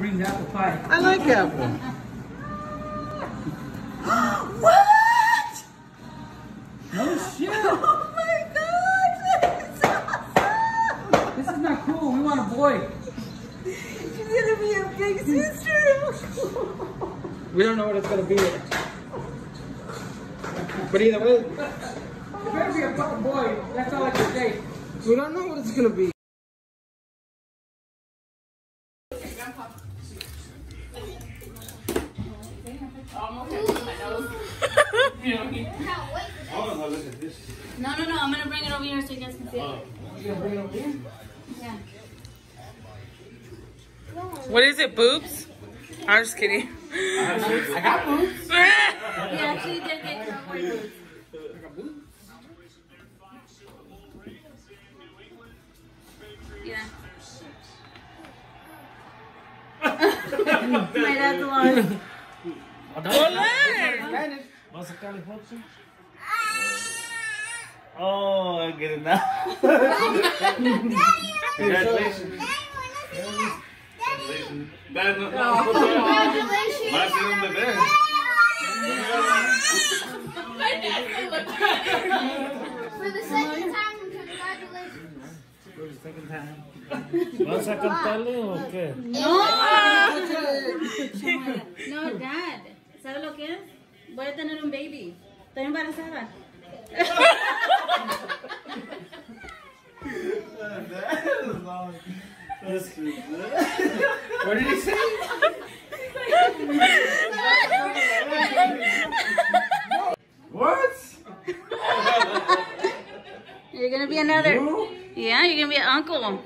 brings apple pie. I like apple. what? No shit. Oh my god! That's awesome! This is not cool. We want a boy. She's gonna be a big sister. We don't know what it's gonna be. But either way, it better be a fucking boy. That's all I can say. We don't know what it's gonna be. No, no, no. I'm gonna bring it over here so you guys can see it. You gonna bring it over here? Yeah. What is it, boobs? I'm just kidding. I got boobs. We actually did get cowboy boots. Yeah. My dad's lost. Hola. ¿Vas a sacarle foto? Oh, I get it now. Congratulations. Congratulations. Dad, no, no, Va a ser un bebé. For the second time, congratulations. For the second time. ¿Vas a cantarle o qué? No, dad. ¿Sabes lo que es? Voy a tener un baby. Estoy embarazada. What did he say? Gonna be another. Yeah, you're gonna be an uncle.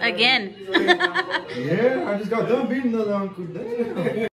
Again. Yeah, I just got done beating the uncle. Damn.